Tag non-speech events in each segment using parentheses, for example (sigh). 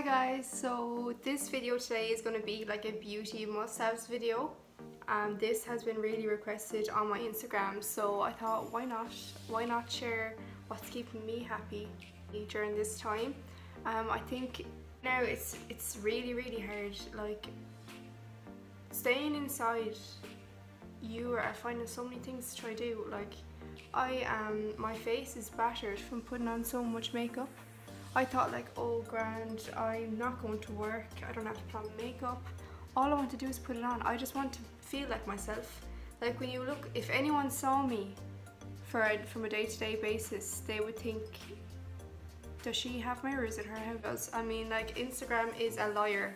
Hi guys, so this video today is going to be like a beauty must-haves video. Um, this has been really requested on my Instagram so I thought why not, why not share what's keeping me happy during this time. Um, I think now it's, it's really really hard like staying inside you are finding so many things to try to do like I um my face is battered from putting on so much makeup I thought like, oh grand, I'm not going to work, I don't have to plan makeup. All I want to do is put it on. I just want to feel like myself. Like when you look, if anyone saw me for a, from a day-to-day -day basis, they would think, does she have mirrors in her house? I mean like Instagram is a liar.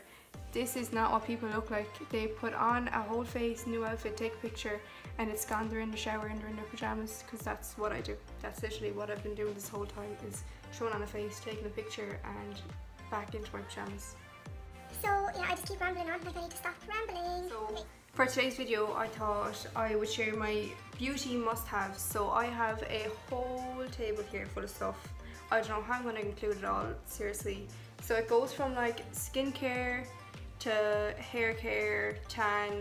This is not what people look like. They put on a whole face, new outfit, take a picture, and it's gone. They're in the shower and they're in their pajamas because that's what I do. That's literally what I've been doing this whole time is showing on a face, taking a picture, and back into my pajamas. So yeah, I just keep rambling on. Like I need to stop rambling. So for today's video, I thought I would share my beauty must-haves. So I have a whole table here full of stuff. I don't know how I'm going to include it all, seriously. So it goes from like skincare, to hair care, tan,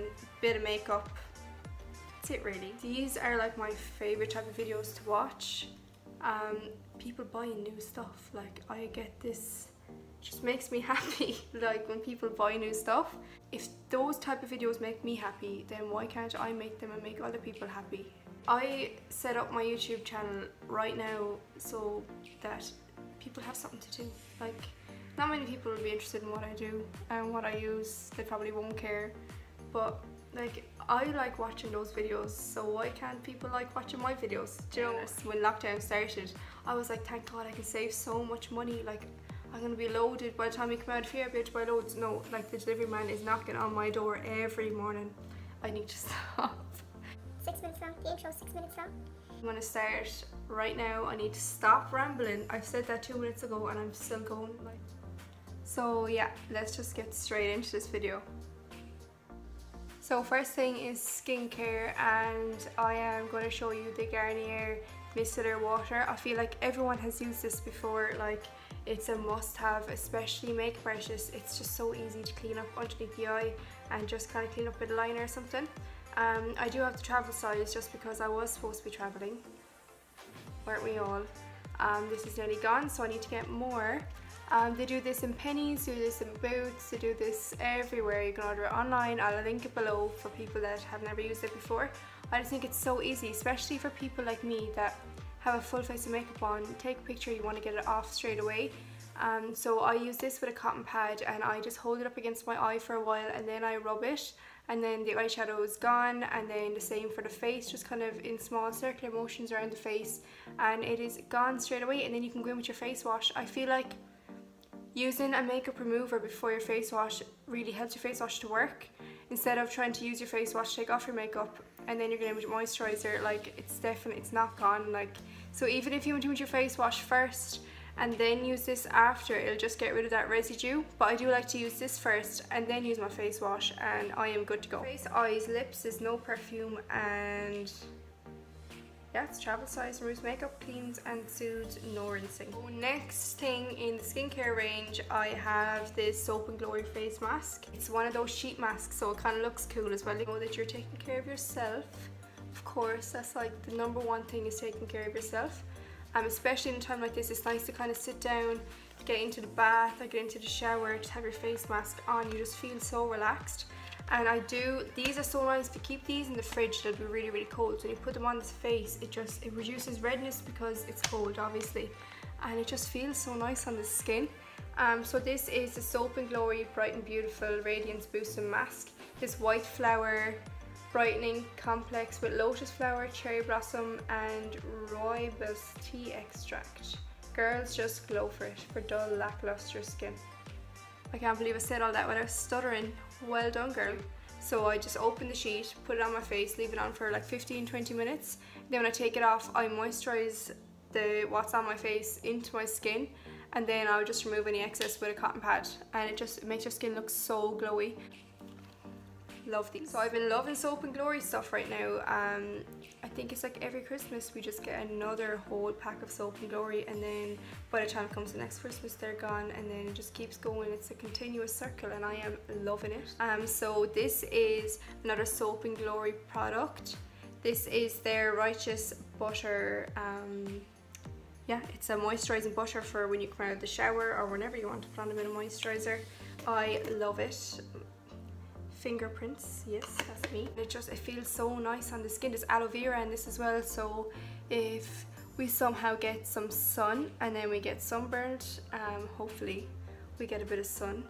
bit of makeup. That's it really. These are like my favorite type of videos to watch. Um, people buying new stuff. Like I get this just makes me (laughs) happy like when people buy new stuff if those type of videos make me happy then why can't I make them and make other people happy I set up my YouTube channel right now so that people have something to do like not many people will be interested in what I do and what I use. They probably won't care. But like I like watching those videos so why can't people like watching my videos? Do you know when lockdown started I was like thank god I can save so much money like I'm gonna be loaded by the time we come out of here I'll be able to buy loads. No like the delivery man is knocking on my door every morning. I need to (laughs) stop. Six minutes long, the intro six minutes long. I'm gonna start right now. I need to stop rambling. I've said that two minutes ago and I'm still going like so yeah, let's just get straight into this video. So first thing is skincare and I am going to show you the Garnier Micellar Water. I feel like everyone has used this before, like it's a must-have, especially makeup brushes. It's just so easy to clean up underneath the eye and just kind of clean up with a liner or something. Um, I do have the travel size just because I was supposed to be traveling, weren't we all? Um, this is nearly gone so I need to get more um, they do this in Penneys, do this in Boots, they do this everywhere. You can order it online. I'll link it below for people that have never used it before. I just think it's so easy, especially for people like me that have a full face of makeup on. Take a picture, you want to get it off straight away. Um, so I use this with a cotton pad and I just hold it up against my eye for a while and then I rub it and then the eyeshadow is gone and then the same for the face just kind of in small circular motions around the face and it is gone straight away and then you can go in with your face wash. I feel like Using a makeup remover before your face wash really helps your face wash to work. Instead of trying to use your face wash, to take off your makeup and then you're going to with moisturizer, like it's definitely, it's not gone. Like So even if you want to use your face wash first and then use this after, it'll just get rid of that residue. But I do like to use this first and then use my face wash and I am good to go. Face, eyes, lips there's no perfume and yeah, it's travel size, removes makeup, cleans and soothes, no rinsing. Next thing in the skincare range, I have this Soap and Glory face mask. It's one of those sheet masks, so it kind of looks cool as well. You know that you're taking care of yourself. Of course, that's like the number one thing is taking care of yourself. Um, especially in a time like this, it's nice to kind of sit down, get into the bath or get into the shower, just have your face mask on. You just feel so relaxed and I do these are so nice to keep these in the fridge they'll be really really cold so when you put them on the face it just it reduces redness because it's cold obviously and it just feels so nice on the skin um, so this is the Soap and Glory Bright and Beautiful Radiance Boosting Mask this white flower brightening complex with lotus flower, cherry blossom and rooibos tea extract. Girls just glow for it for dull lackluster skin. I can't believe I said all that without stuttering. Well done girl. So I just open the sheet, put it on my face, leave it on for like 15-20 minutes. Then when I take it off, I moisturize the what's on my face into my skin and then I'll just remove any excess with a cotton pad and it just it makes your skin look so glowy. Love these. So I've been loving Soap and Glory stuff right now. Um, I think it's like every Christmas we just get another whole pack of Soap and Glory and then by the time it comes to next Christmas they're gone and then it just keeps going. It's a continuous circle and I am loving it. Um, so this is another Soap and Glory product. This is their Righteous Butter um, yeah, it's a moisturising butter for when you come out of the shower or whenever you want to put on a bit of moisturiser. I love it. Fingerprints, yes, that's me. It just, it feels so nice on the skin. There's aloe vera in this as well, so if we somehow get some sun and then we get sunburned, um, hopefully we get a bit of sun,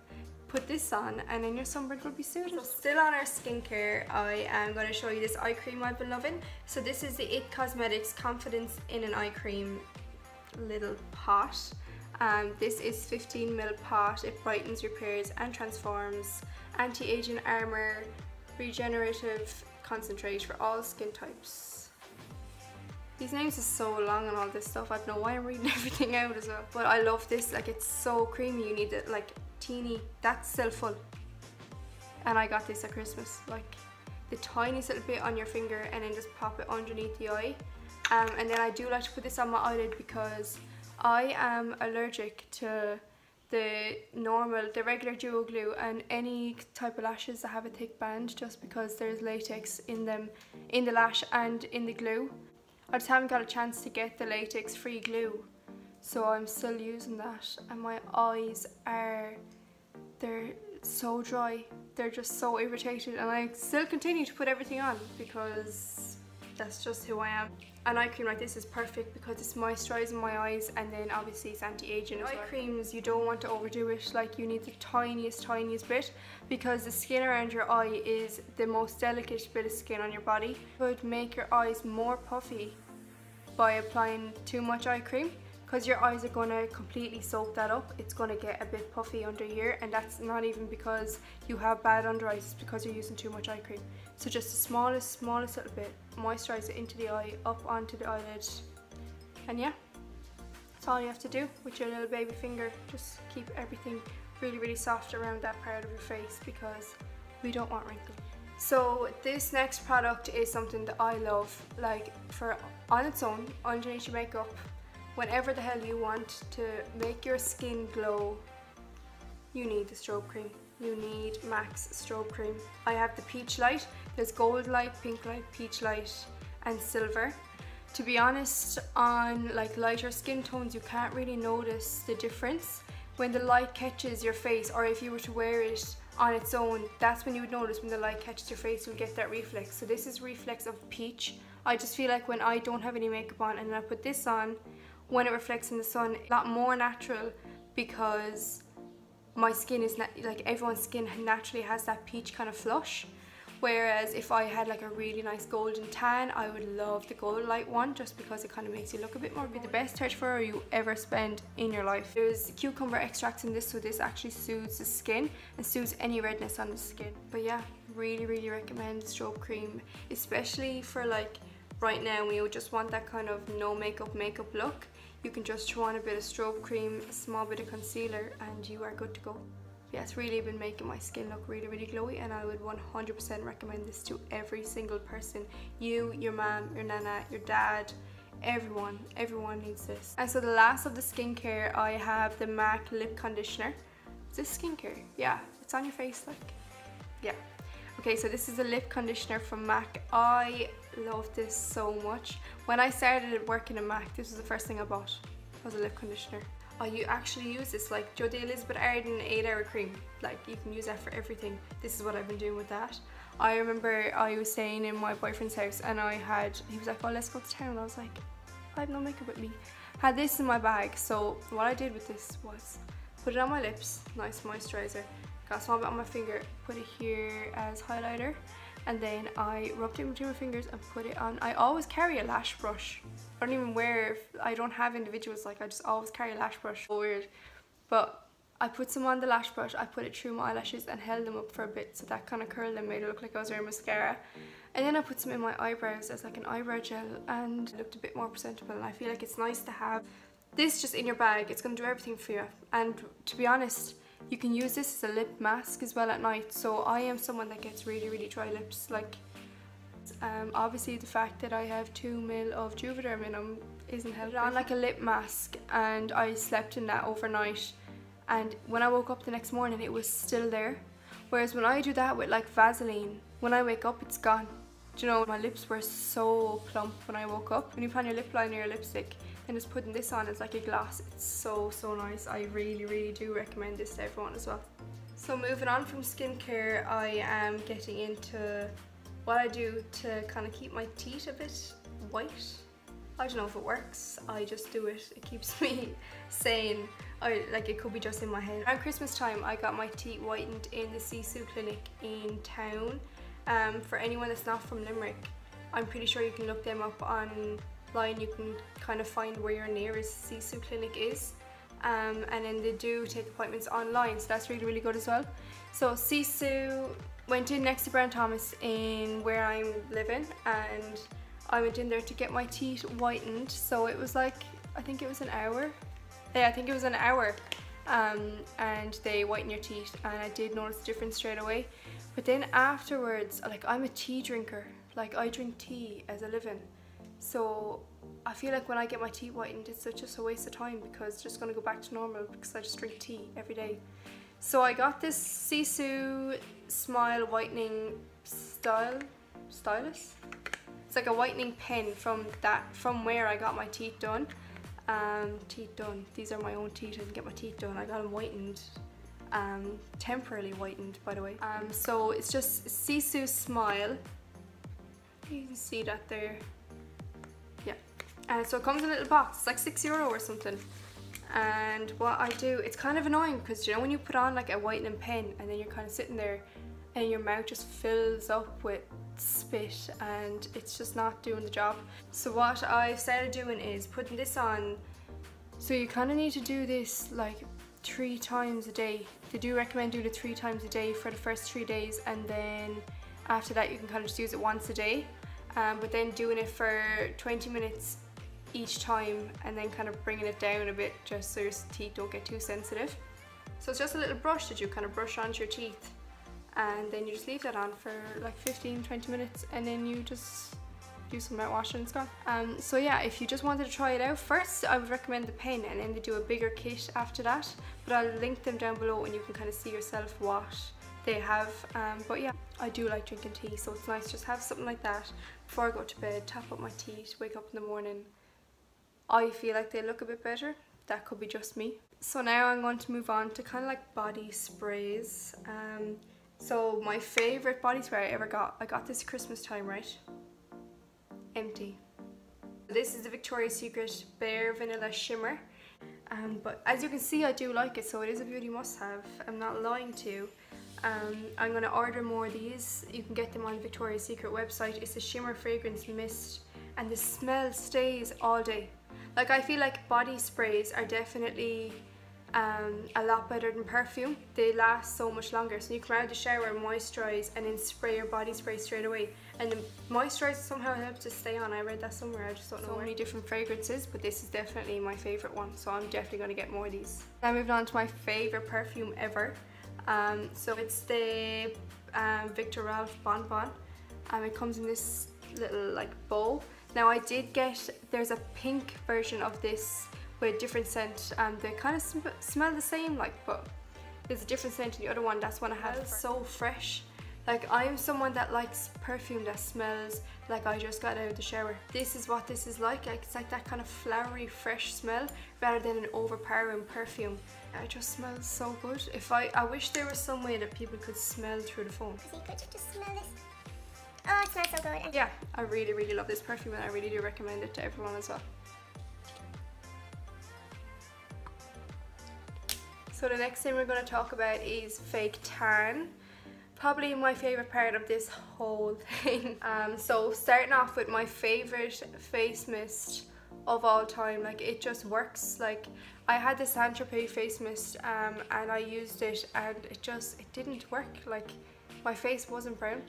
put this on and then your sunburn will be suited. So still on our skincare, I am going to show you this eye cream I've been loving. So this is the IT Cosmetics Confidence in an Eye Cream little pot. Um, this is 15 ml pot. It brightens, repairs and transforms. Anti-aging armor, regenerative concentrate for all skin types. These names are so long and all this stuff. I don't know why I'm reading (laughs) everything out as well. But I love this. Like it's so creamy. You need it like teeny. That's still full. And I got this at Christmas. Like the tiniest little bit on your finger and then just pop it underneath the eye um, and then I do like to put this on my eyelid because I am allergic to the normal, the regular duo glue and any type of lashes that have a thick band just because there's latex in them, in the lash and in the glue. I just haven't got a chance to get the latex free glue so I'm still using that and my eyes are, they're so dry, they're just so irritated and I still continue to put everything on because that's just who I am. An eye cream like this is perfect because it's moisturising my eyes and then obviously it's anti-aging as well. Eye creams, you don't want to overdo it, like you need the tiniest, tiniest bit because the skin around your eye is the most delicate bit of skin on your body. It would make your eyes more puffy by applying too much eye cream because your eyes are going to completely soak that up it's going to get a bit puffy under here and that's not even because you have bad under eyes it's because you're using too much eye cream. So just the smallest smallest little bit moisturize it into the eye up onto the eyelid and yeah. That's all you have to do with your little baby finger. Just keep everything really really soft around that part of your face because we don't want wrinkles. So this next product is something that I love like for on its own underneath your makeup whenever the hell you want to make your skin glow, you need the strobe cream. You need MAC's strobe cream. I have the peach light. There's gold light, pink light, peach light and silver. To be honest, on like lighter skin tones, you can't really notice the difference. When the light catches your face or if you were to wear it on its own, that's when you would notice when the light catches your face, you'll get that reflex. So this is reflex of peach. I just feel like when I don't have any makeup on and I put this on, when it reflects in the sun a lot more natural because my skin is like everyone's skin naturally has that peach kind of flush. Whereas if I had like a really nice golden tan I would love the gold light one just because it kind of makes you look a bit more be the best hair for you ever spend in your life. There's cucumber extracts in this so this actually soothes the skin and soothes any redness on the skin. But yeah really really recommend strobe cream especially for like right now we just want that kind of no makeup makeup look you can just throw on a bit of strobe cream, a small bit of concealer and you are good to go. Yeah, it's really been making my skin look really, really glowy and I would 100% recommend this to every single person. You, your mom, your nana, your dad, everyone, everyone needs this. And so the last of the skincare, I have the MAC Lip Conditioner. Is this skincare? Yeah, it's on your face like, yeah. Okay, so this is a lip conditioner from MAC. I love this so much. When I started working in MAC, this was the first thing I bought, was a lip conditioner. Oh, you actually use this like Joe the Elizabeth Arden 8 hour cream. Like you can use that for everything. This is what I've been doing with that. I remember I was staying in my boyfriend's house and I had, he was like, oh let's go to town. I was like, I have no makeup with me. Had this in my bag. So what I did with this was put it on my lips, nice moisturizer. Got bit on my finger, put it here as highlighter and then I rubbed it between my fingers and put it on. I always carry a lash brush. I don't even wear, I don't have individuals like I just always carry a lash brush. So weird. But I put some on the lash brush, I put it through my eyelashes and held them up for a bit so that kind of curled them, made it look like I was wearing mascara. And then I put some in my eyebrows as like an eyebrow gel and looked a bit more presentable and I feel like it's nice to have this just in your bag. It's going to do everything for you. And to be honest, you can use this as a lip mask as well at night. So I am someone that gets really, really dry lips. Like, um, obviously the fact that I have two mil of Juvederm in them isn't helping. on like a lip mask and I slept in that overnight. And when I woke up the next morning, it was still there. Whereas when I do that with like Vaseline, when I wake up, it's gone. Do you know, my lips were so plump when I woke up. When you put on your lip liner or lipstick, and just putting this on, it's like a gloss. It's so, so nice. I really, really do recommend this to everyone as well. So moving on from skincare, I am getting into what I do to kind of keep my teeth a bit white. I don't know if it works, I just do it. It keeps (laughs) me sane. I, like it could be just in my head. Around Christmas time, I got my teeth whitened in the Sisu clinic in town. Um, for anyone that's not from Limerick, I'm pretty sure you can look them up online. You can kind of find where your nearest Sisu clinic is. Um, and then they do take appointments online, so that's really, really good as well. So Sisu went in next to Brown Thomas in where I'm living, and I went in there to get my teeth whitened. So it was like, I think it was an hour. Yeah, I think it was an hour. Um, and they whiten your teeth, and I did notice the difference straight away. But then afterwards, like I'm a tea drinker. Like I drink tea as a living. So I feel like when I get my teeth whitened, it's just a waste of time because it's just gonna go back to normal because I just drink tea every day. So I got this Sisu Smile Whitening Style Stylus. It's like a whitening pen from that from where I got my teeth done. Um, teeth done. These are my own teeth. I didn't get my teeth done. I got them whitened um, temporarily whitened by the way. Um, so it's just Sisu Smile. You can see that there. And so it comes in a little box. It's like six euro or something. And what I do, it's kind of annoying because you know when you put on like a whitening pen and then you're kind of sitting there and your mouth just fills up with spit and it's just not doing the job. So what I started doing is putting this on so you kind of need to do this like three times a day. They do recommend doing it three times a day for the first three days and then after that you can kind of just use it once a day. Um, but then doing it for 20 minutes each time and then kind of bringing it down a bit just so your teeth don't get too sensitive. So it's just a little brush that you kind of brush onto your teeth and then you just leave that on for like 15-20 minutes and then you just do some mouthwash and it's gone. Um, so yeah, if you just wanted to try it out, first I would recommend the pen and then they do a bigger kit after that. But I'll link them down below and you can kind of see yourself what they have. Um, but yeah, I do like drinking tea, so it's nice just have something like that before I go to bed, tap up my teeth, wake up in the morning. I feel like they look a bit better. That could be just me. So now I'm going to move on to kind of like body sprays. Um, so my favourite body spray I ever got, I got this Christmas time, right? empty. This is the Victoria's Secret Bare Vanilla Shimmer. Um, but as you can see I do like it so it is a beauty must have. I'm not lying to you. Um, I'm going to order more of these. You can get them on the Victoria's Secret website. It's a shimmer fragrance mist and the smell stays all day. Like I feel like body sprays are definitely um, a lot better than perfume. They last so much longer. So you come out of the shower, moisturize, and then spray your body spray straight away. And the moisturizer somehow helps to stay on. I read that somewhere. I just don't know. So many different fragrances, but this is definitely my favorite one. So I'm definitely going to get more of these. Now moving on to my favorite perfume ever. Um, so it's the um, Viktor Rolf Bon Bon. Um, it comes in this little like bowl. Now I did get, there's a pink version of this with a different scent and they kind of sm smell the same like but there's a different scent in the other one. That's one I have so fresh. Like I am someone that likes perfume that smells like I just got out of the shower. This is what this is like. Like it's like that kind of flowery fresh smell rather than an overpowering perfume. It just smells so good. If I I wish there was some way that people could smell through the phone. You could just smell this oh it smells so good yeah I really really love this perfume and I really do recommend it to everyone as well So the next thing we're going to talk about is fake tan. Probably my favourite part of this whole (laughs) thing. Um, so starting off with my favourite face mist of all time. Like it just works. Like I had this Saint Tropez face mist um, and I used it and it just, it didn't work. Like my face wasn't brown.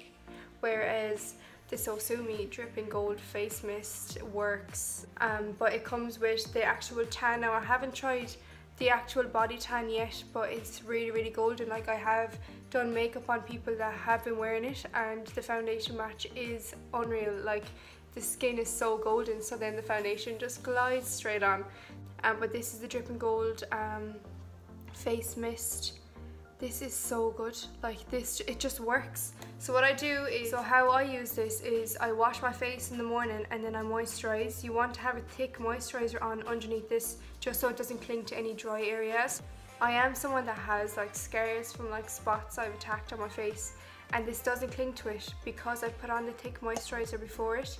Whereas the Sosumi Dripping Gold Face Mist works. Um, but it comes with the actual tan. Now I haven't tried the actual body tan yet but it's really really golden like I have done makeup on people that have been wearing it and the foundation match is unreal like the skin is so golden so then the foundation just glides straight on um, but this is the dripping gold um, face mist this is so good. Like this it just works. So what I do is so how I use this is I wash my face in the morning and then I moisturize. You want to have a thick moisturizer on underneath this just so it doesn't cling to any dry areas. I am someone that has like scars from like spots I've attacked on my face and this doesn't cling to it because I put on the thick moisturizer before it.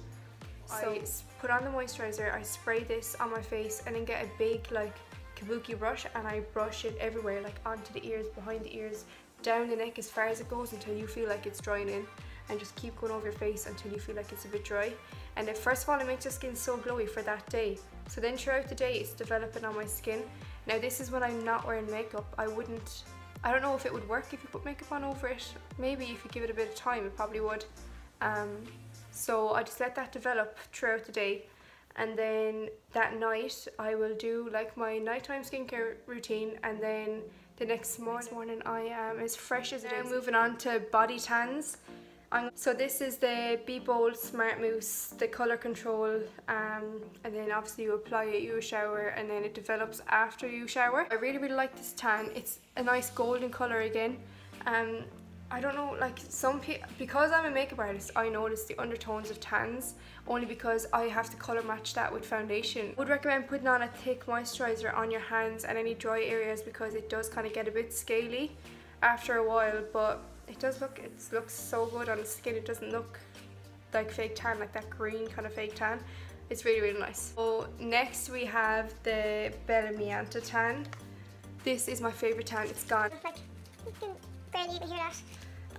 So I put on the moisturizer I spray this on my face and then get a big like kabuki brush and I brush it everywhere like onto the ears, behind the ears, down the neck as far as it goes until you feel like it's drying in. And just keep going over your face until you feel like it's a bit dry. And then first of all it makes your skin so glowy for that day. So then throughout the day it's developing on my skin. Now this is when I'm not wearing makeup. I wouldn't I don't know if it would work if you put makeup on over it. Maybe if you give it a bit of time it probably would. Um, so I just let that develop throughout the day and then that night I will do like my nighttime skincare routine and then the next morning, morning I am as fresh as it is. Moving on to body tans. I'm, so this is the Be Bold Smart Mousse, the colour control, um, and then obviously you apply it, you shower, and then it develops after you shower. I really, really like this tan. It's a nice golden colour again. Um, I don't know, like some people, because I'm a makeup artist, I notice the undertones of tans only because I have to colour match that with foundation. Would recommend putting on a thick moisturiser on your hands and any dry areas because it does kind of get a bit scaly after a while, but it does look, it looks so good on the skin. It doesn't look like fake tan, like that green kind of fake tan. It's really, really nice. So next we have the Bellamianta tan. This is my favourite tan, it's gone. Barely even hear that.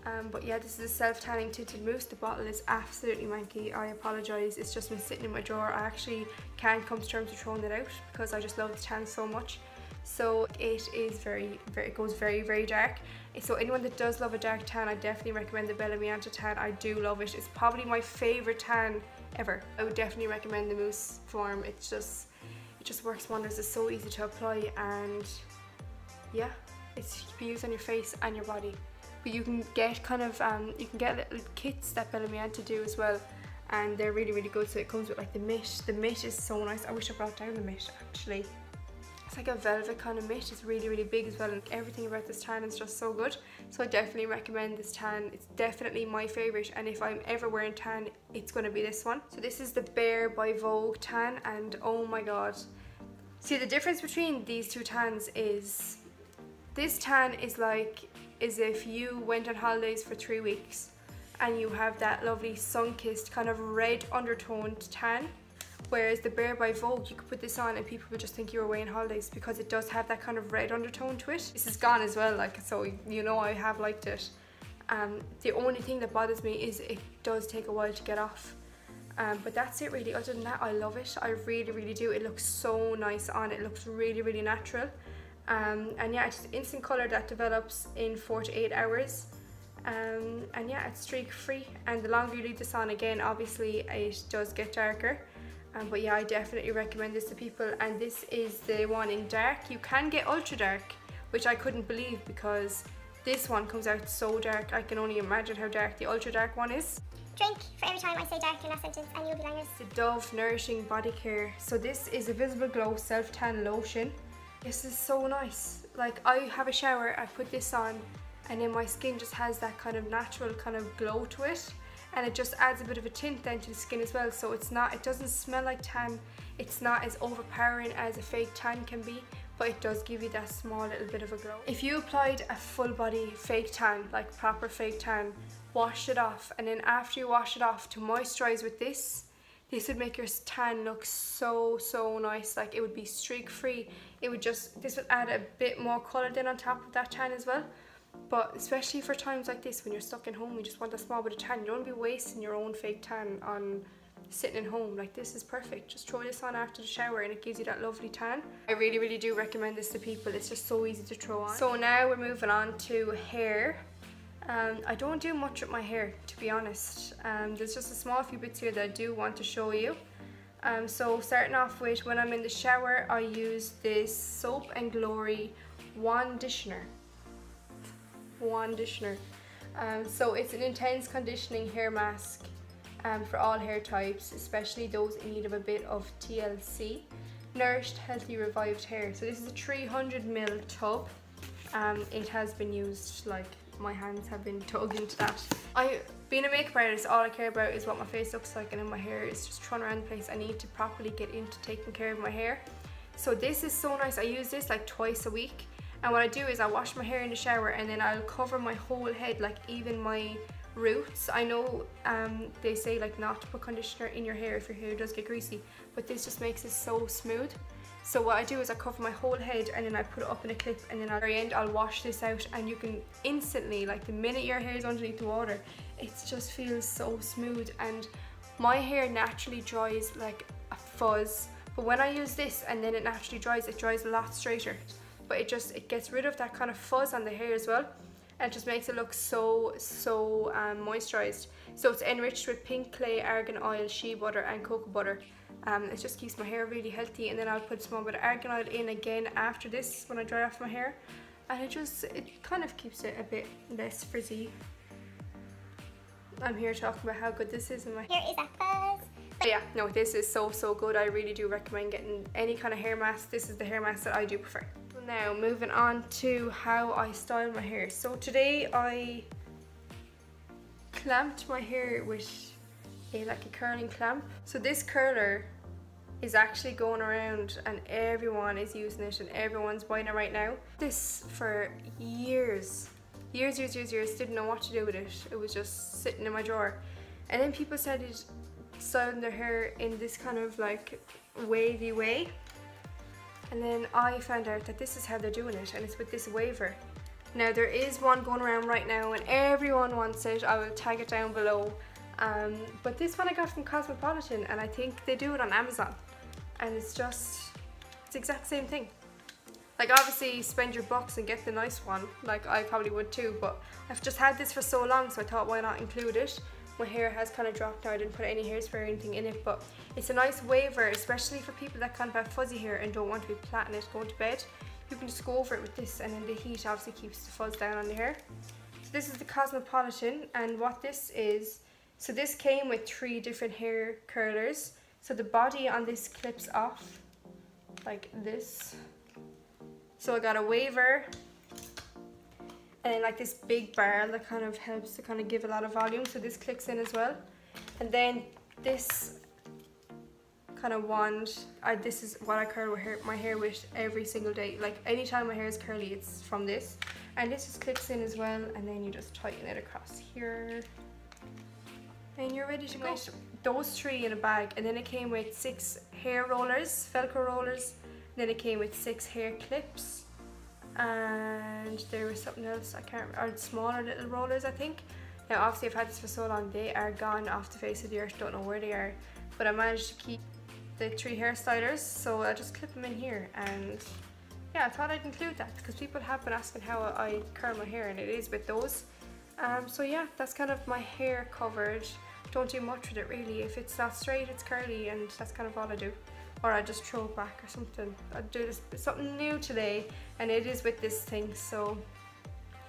Um, but yeah, this is a self-tanning tinted mousse. The bottle is absolutely manky. I apologise. It's just been sitting in my drawer. I actually can't come to terms with throwing it out because I just love the tan so much. So it is very, very, it goes very, very dark. So anyone that does love a dark tan, I definitely recommend the Bellamianta tan. I do love it. It's probably my favourite tan ever. I would definitely recommend the mousse form. It's just, it just works wonders. It's so easy to apply and yeah, it's you can use on your face and your body. But you can get kind of um, you can get little kits that Bellamianta do as well and they're really really good. So it comes with like the mitt the mitt is so nice. I wish I brought down the mitt actually. It's like a velvet kind of mitt it's really really big as well and everything about this tan is just so good. So I definitely recommend this tan. It's definitely my favorite and if I'm ever wearing tan it's going to be this one. So this is the Bare by Vogue tan and oh my god. See the difference between these two tans is this tan is like is if you went on holidays for three weeks and you have that lovely sun-kissed kind of red undertoned tan whereas the Bare by Vogue you could put this on and people would just think you were away on holidays because it does have that kind of red undertone to it. This is gone as well like so you know I have liked it. Um, the only thing that bothers me is it does take a while to get off. Um, but that's it really other than that I love it I really really do it looks so nice on it looks really really natural um, and yeah it's instant color that develops in four to eight hours. Um, and yeah it's streak free. And the longer you leave this on again obviously it does get darker. Um, but yeah I definitely recommend this to people. And this is the one in dark. You can get ultra dark which I couldn't believe because this one comes out so dark. I can only imagine how dark the ultra dark one is. Drink. For every time I say dark in that sentence and you'll be langers. The Dove Nourishing Body Care. So this is a Visible Glow Self Tan Lotion. This is so nice. Like I have a shower, I put this on and then my skin just has that kind of natural kind of glow to it. And it just adds a bit of a tint then to the skin as well. So it's not it doesn't smell like tan. It's not as overpowering as a fake tan can be but it does give you that small little bit of a glow. If you applied a full body fake tan like proper fake tan wash it off. And then after you wash it off to moisturize with this this would make your tan look so so nice. Like it would be streak free it would just this would add a bit more color then on top of that tan as well. But especially for times like this when you're stuck in home you just want a small bit of tan. You don't want to be wasting your own fake tan on sitting at home. Like this is perfect. Just throw this on after the shower and it gives you that lovely tan. I really really do recommend this to people. It's just so easy to throw on. So now we're moving on to hair um, I don't do much with my hair, to be honest. Um, there's just a small few bits here that I do want to show you. Um, so starting off with when I'm in the shower, I use this Soap and Glory Wonditioner. Wonditioner. Um, so it's an intense conditioning hair mask um, for all hair types, especially those in need of a bit of TLC. Nourished, healthy, revived hair. So this is a 300ml tub. Um, it has been used like my hands have been dug into that. I, being a makeup artist, all I care about is what my face looks like and then my hair is just trying around the place. I need to properly get into taking care of my hair. So this is so nice. I use this like twice a week. And what I do is I wash my hair in the shower and then I'll cover my whole head, like even my roots. I know um, they say like not to put conditioner in your hair if your hair does get greasy, but this just makes it so smooth. So what I do is I cover my whole head and then I put it up in a clip and then at the very end I'll wash this out and you can instantly, like the minute your hair is underneath the water, it just feels so smooth and my hair naturally dries like a fuzz. But when I use this and then it naturally dries, it dries a lot straighter. But it just, it gets rid of that kind of fuzz on the hair as well. And just makes it look so, so um, moisturised. So it's enriched with pink clay, argan oil, shea butter and cocoa butter. Um, it just keeps my hair really healthy and then I'll put a small bit of argan oil in again after this when I dry off my hair. And it just it kind of keeps it a bit less frizzy. I'm here talking about how good this is and my hair is a fuzz. But yeah no this is so so good. I really do recommend getting any kind of hair mask. This is the hair mask that I do prefer. Now moving on to how I style my hair. So today I clamped my hair with a like a curling clamp. So this curler is actually going around and everyone is using it and everyone's buying it right now. This for years, years, years, years, years, didn't know what to do with it. It was just sitting in my drawer. And then people started styling their hair in this kind of like wavy way. And then I found out that this is how they're doing it and it's with this waver. Now there is one going around right now and everyone wants it. I will tag it down below. Um, but this one I got from Cosmopolitan and I think they do it on Amazon and it's just it's the exact same thing. Like obviously spend your bucks and get the nice one like I probably would too but I've just had this for so long so I thought why not include it? My hair has kind of dropped now I didn't put any hairspray or anything in it but it's a nice waver especially for people that kind of have fuzzy hair and don't want to be plaiting it going to bed. You can just go over it with this and then the heat obviously keeps the fuzz down on the hair. So this is the Cosmopolitan and what this is so this came with three different hair curlers so the body on this clips off like this. So I got a waver and like this big bar that kind of helps to kind of give a lot of volume. So this clicks in as well. And then this kind of wand, I, this is what I curl my hair with every single day. Like anytime my hair is curly, it's from this. And this just clips in as well and then you just tighten it across here and you're ready to go. Those three in a bag and then it came with six hair rollers, Velcro rollers. Then it came with six hair clips and there was something else I can't remember, smaller little rollers I think. Now obviously I've had this for so long, they are gone off the face of the earth, don't know where they are. But I managed to keep the three hair stylers so I just clip them in here and yeah I thought I'd include that because people have been asking how I curl my hair and it is with those. Um, so yeah, that's kind of my hair covered don't do much with it really. If it's not straight, it's curly and that's kind of all I do. Or I just throw it back or something. I do this something new today and it is with this thing. So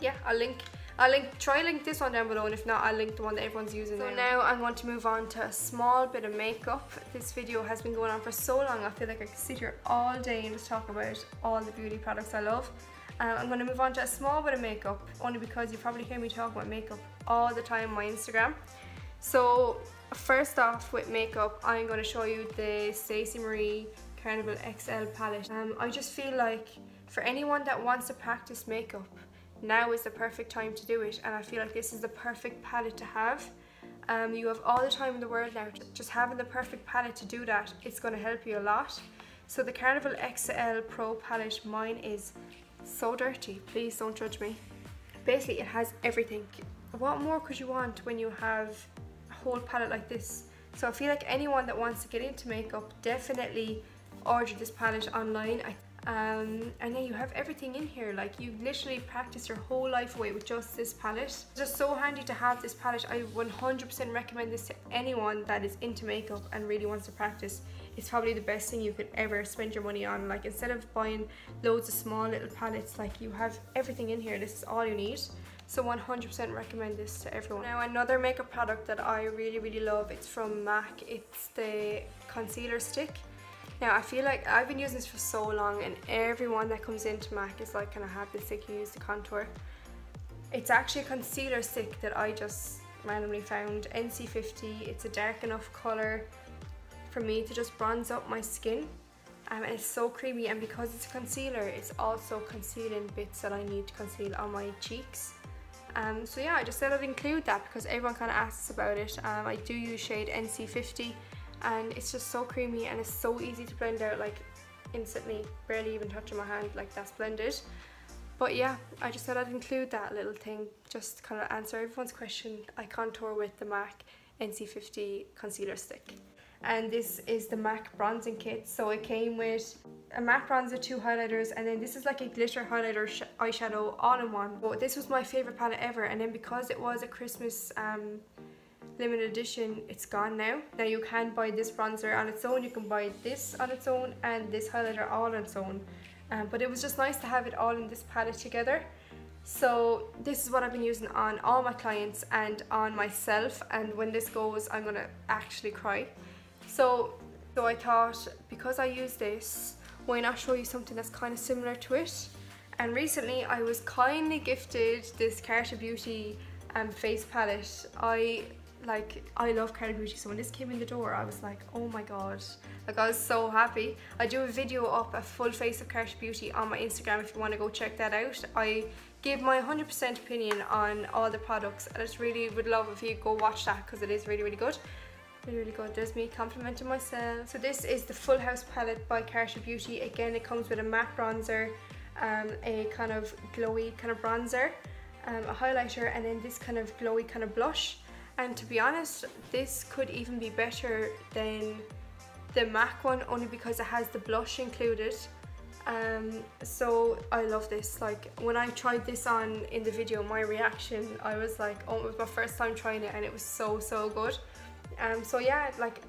yeah, I'll link I'll link try link this one down below and if not I'll link the one that everyone's using. So now I want to move on to a small bit of makeup. This video has been going on for so long I feel like I could sit here all day and just talk about all the beauty products I love. Um, I'm going to move on to a small bit of makeup only because you probably hear me talk about makeup all the time on my Instagram. So first off with makeup, I'm going to show you the Stacey Marie Carnival XL palette. Um, I just feel like for anyone that wants to practice makeup, now is the perfect time to do it and I feel like this is the perfect palette to have. Um, you have all the time in the world now, just having the perfect palette to do that, it's going to help you a lot. So the Carnival XL Pro palette, mine is so dirty, please don't judge me. Basically it has everything. What more could you want when you have whole palette like this. So I feel like anyone that wants to get into makeup definitely order this palette online. I, um, and then you have everything in here. Like you literally practice your whole life away with just this palette. Just so handy to have this palette. I 100% recommend this to anyone that is into makeup and really wants to practice. It's probably the best thing you could ever spend your money on. Like instead of buying loads of small little palettes like you have everything in here. This is all you need so 100% recommend this to everyone. Now another makeup product that I really really love, it's from MAC, it's the concealer stick. Now I feel like I've been using this for so long and everyone that comes into MAC is like, can I have this stick you use to contour? It's actually a concealer stick that I just randomly found, NC50, it's a dark enough colour for me to just bronze up my skin. Um, and it's so creamy and because it's a concealer, it's also concealing bits that I need to conceal on my cheeks. Um, so yeah, I just said I'd include that because everyone kind of asks about it. Um, I do use shade NC50 and it's just so creamy and it's so easy to blend out like instantly, barely even touching my hand like that's blended. But yeah, I just thought I'd include that little thing just kind of answer everyone's question. I contour with the MAC NC50 concealer stick and this is the MAC bronzing kit. So it came with a matte bronzer, two highlighters and then this is like a glitter highlighter eyeshadow all in one. But this was my favorite palette ever and then because it was a Christmas um, limited edition it's gone now. Now you can buy this bronzer on its own. You can buy this on its own and this highlighter all on its own. Um, but it was just nice to have it all in this palette together. So this is what I've been using on all my clients and on myself. And when this goes I'm gonna actually cry so, so I thought because I use this, why not show you something that's kind of similar to it? And recently I was kindly gifted this Carter Beauty um, face palette. I like I love Carter Beauty. So when this came in the door I was like oh my god. Like I was so happy. I do a video up a full face of Carter Beauty on my Instagram if you want to go check that out. I give my 100% opinion on all the products and I just really would love if you go watch that because it is really really good really good. There's me complimenting myself. So this is the full house palette by Carter Beauty. Again it comes with a matte bronzer um, a kind of glowy kind of bronzer um, a highlighter and then this kind of glowy kind of blush. And to be honest this could even be better than the MAC one only because it has the blush included. Um, so I love this. Like when I tried this on in the video my reaction I was like oh it was my first time trying it and it was so so good um, so yeah, like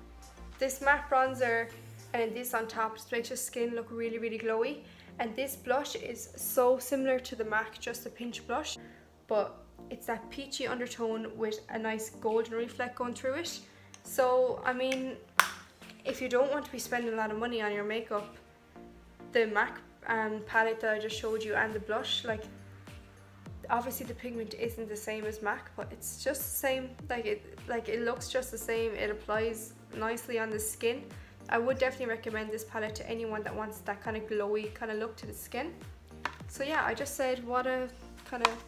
this matte bronzer and this on top just makes your skin look really, really glowy. And this blush is so similar to the MAC, just a pinch blush, but it's that peachy undertone with a nice golden reflect going through it. So, I mean, if you don't want to be spending a lot of money on your makeup, the MAC um, palette that I just showed you and the blush, like obviously the pigment isn't the same as MAC but it's just the same like it like it looks just the same. It applies nicely on the skin. I would definitely recommend this palette to anyone that wants that kind of glowy kind of look to the skin. So yeah I just said what a kind of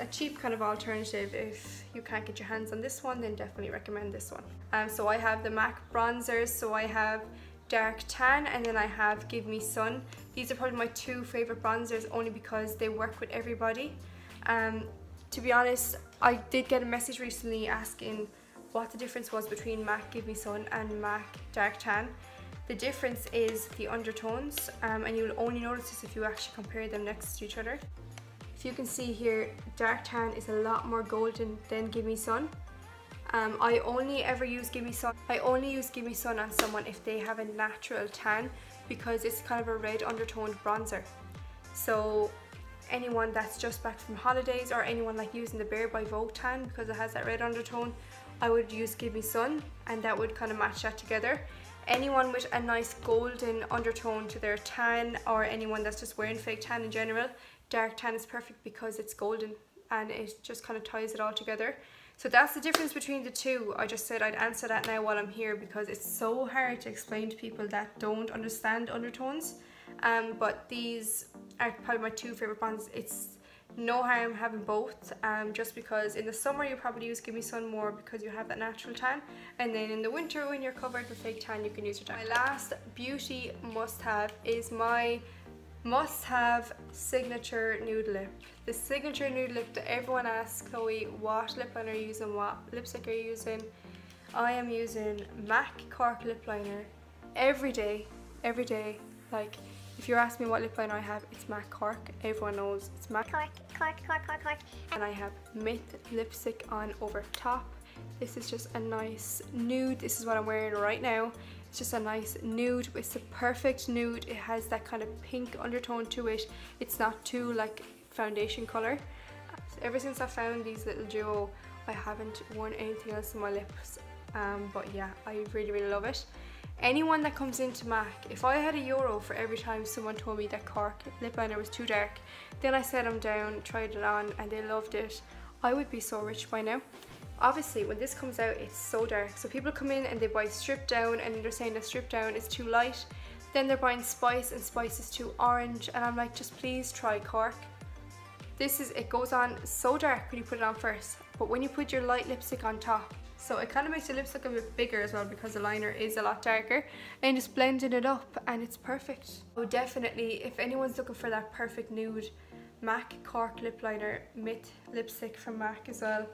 a cheap kind of alternative. If you can't get your hands on this one then definitely recommend this one. Um, so I have the MAC bronzers. So I have dark tan and then I have give me sun. These are probably my two favorite bronzers only because they work with everybody um, to be honest, I did get a message recently asking what the difference was between MAC Give Me Sun and MAC Dark Tan. The difference is the undertones um, and you'll only notice this if you actually compare them next to each other. If you can see here, Dark Tan is a lot more golden than Give Me Sun. Um, I only ever use Give Me Sun. I only use Give Me Sun on someone if they have a natural tan because it's kind of a red undertoned bronzer. So anyone that's just back from holidays or anyone like using the Bare by Vogue tan because it has that red undertone I would use Give Me Sun and that would kind of match that together. Anyone with a nice golden undertone to their tan or anyone that's just wearing fake tan in general dark tan is perfect because it's golden and it just kind of ties it all together. So that's the difference between the two. I just said I'd answer that now while I'm here because it's so hard to explain to people that don't understand undertones um, but these are probably my two favorite ones. It's no harm having both um, just because in the summer you probably use Give Me Sun more because you have that natural tan and then in the winter when you're covered with fake tan you can use your tan. My last beauty must have is my must have signature nude lip. The signature nude lip that everyone asks Chloe what lip liner are you using, what lipstick are you using. I am using MAC Cork lip liner every day, every day like If you're asking me what lip liner I have, it's MAC Cork. Everyone knows it's MAC Cork, cork, cork, cork, cork. and I have Myth lipstick on over top. This is just a nice nude. This is what I'm wearing right now. It's just a nice nude. It's the perfect nude. It has that kind of pink undertone to it. It's not too like foundation color. Ever since I found these little duo, I haven't worn anything else on my lips. Um, but yeah, I really, really love it. Anyone that comes into MAC, if I had a euro for every time someone told me that Cork lip liner was too dark, then I set them down, tried it on, and they loved it, I would be so rich by now. Obviously, when this comes out, it's so dark. So people come in and they buy Stripdown, and they're saying the Stripdown is too light. Then they're buying spice, and spice is too orange, and I'm like, just please try Cork. This is, it goes on so dark when you put it on first, but when you put your light lipstick on top, so it kind of makes the lipstick a bit bigger as well because the liner is a lot darker. And just blending it up and it's perfect. Oh definitely if anyone's looking for that perfect nude MAC Cork lip liner Myth lipstick from MAC as well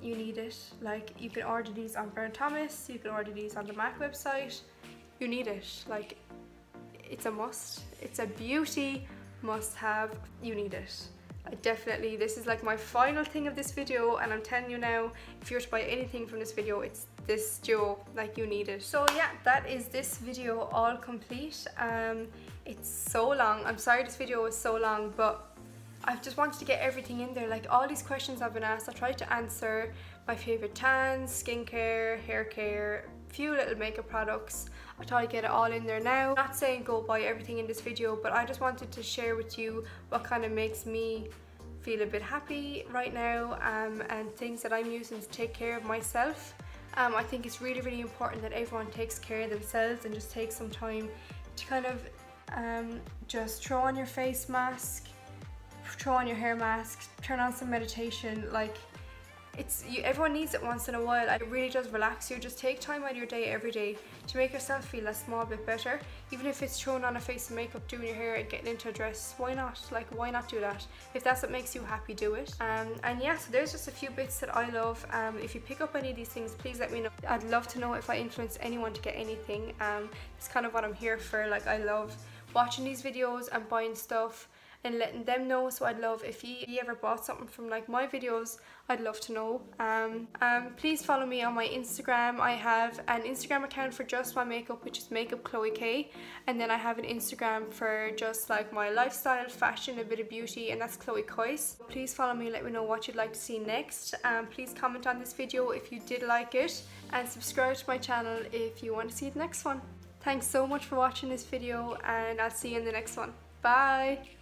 you need it. Like you can order these on Brown Thomas you can order these on the MAC website. You need it. Like it's a must. It's a beauty must have. You need it I definitely, this is like my final thing of this video and I'm telling you now, if you're to buy anything from this video, it's this duo, like you need it. So yeah, that is this video all complete. Um, it's so long, I'm sorry this video was so long, but I've just wanted to get everything in there, like all these questions I've been asked, I tried to answer my favourite tans, skincare, hair care, few little makeup products. I thought I'd get it all in there now. Not saying go buy everything in this video, but I just wanted to share with you what kind of makes me feel a bit happy right now um, and things that I'm using to take care of myself. Um, I think it's really, really important that everyone takes care of themselves and just take some time to kind of um, just throw on your face mask, throw on your hair mask, turn on some meditation, like it's you, everyone needs it once in a while. It really does relax you. Just take time out of your day every day to make yourself feel a small bit better. Even if it's throwing on a face of makeup doing your hair and getting into a dress why not? Like why not do that? If that's what makes you happy do it. Um, and yeah so there's just a few bits that I love. Um, if you pick up any of these things please let me know. I'd love to know if I influence anyone to get anything. Um, it's kind of what I'm here for. Like I love watching these videos and buying stuff and letting them know. So I'd love if you, you ever bought something from like my videos I'd love to know. Um, um, please follow me on my Instagram. I have an Instagram account for just my makeup which is makeup Chloe K. And then I have an Instagram for just like my lifestyle fashion a bit of beauty and that's Chloe Koyce. Please follow me. Let me know what you'd like to see next. Um, please comment on this video if you did like it. And subscribe to my channel if you want to see the next one. Thanks so much for watching this video and I'll see you in the next one. Bye